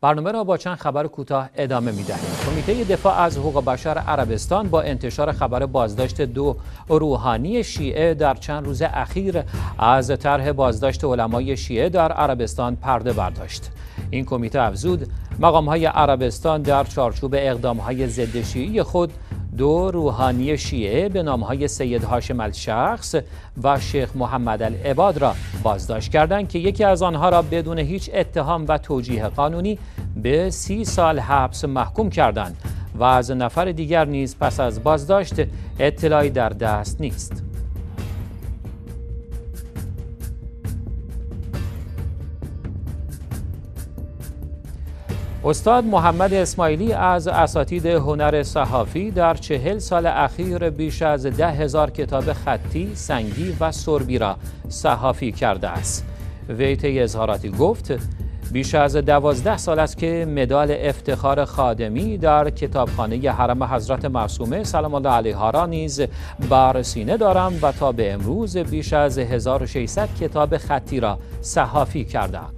برنامه را با چند خبر کوتاه ادامه می دهیم. کمیته دفاع از حقوق بشر عربستان با انتشار خبر بازداشت دو روحانی شیعه در چند روز اخیر از طرح بازداشت علمای شیعه در عربستان پرده برداشت. این کمیته افزود مقام های عربستان در چارچوب اقدام های ضد شیعی خود دو روحانی شیعه به نام های سید هاشم الشخص و شیخ محمد العباد را بازداشت کردند که یکی از آنها را بدون هیچ اتهام و توجیه قانونی به سی سال حبس محکوم کردند و از نفر دیگر نیز پس از بازداشت اطلاعی در دست نیست. استاد محمد اسماعیلی از اساتید هنر صحافی در چهل سال اخیر بیش از ده هزار کتاب خطی، سنگی و سربی را صحافی کرده است. وی اظهاراتی گفت بیش از دوازده سال است که مدال افتخار خادمی در کتابخانه حرم حضرت معصومه سلام الله علیها را نیز بر سینه دارم و تا به امروز بیش از 1600 کتاب خطی را صحافی کردم.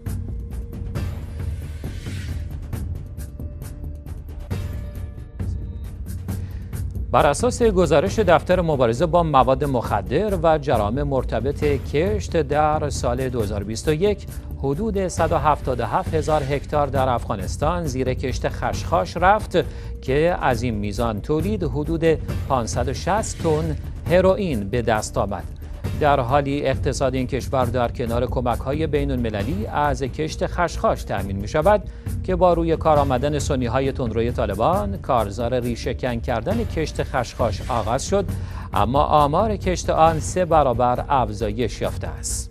بر اساس گزارش دفتر مبارزه با مواد مخدر و جرام مرتبط کشت در سال 2021 حدود 177 هزار هکتار در افغانستان زیر کشت خشخاش رفت که از این میزان تولید حدود 560 تن هروئین به دست آمد. در حالی اقتصاد این کشور در کنار کمک های بین المللی از کشت خشخاش تأمین می شود که با روی کار آمدن سنی های تندروی طالبان کارزار ریشهکن کردن کشت خشخاش آغاز شد اما آمار کشت آن سه برابر افزایش یافته است.